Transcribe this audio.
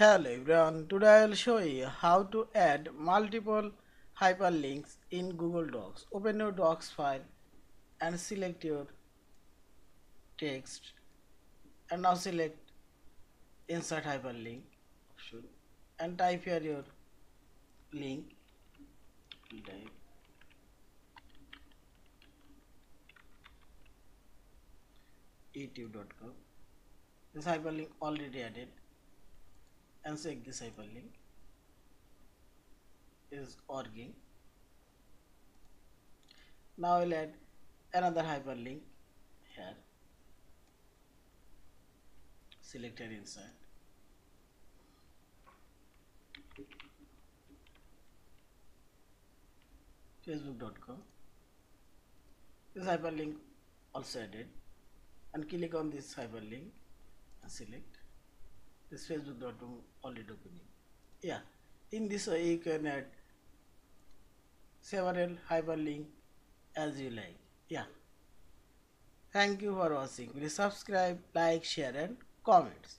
Hello everyone, today I will show you how to add multiple hyperlinks in Google Docs. Open your Docs file and select your text and now select insert hyperlink option and type here your link. Youtube.com this hyperlink already added and this hyperlink is working now I'll add another hyperlink here. Select here inside facebook.com this hyperlink also added. And click on this hyperlink and select this facebook.com already opening yeah. In this way you can add several hyperlink as you like. Yeah. Thank you for watching. Please subscribe like share and comments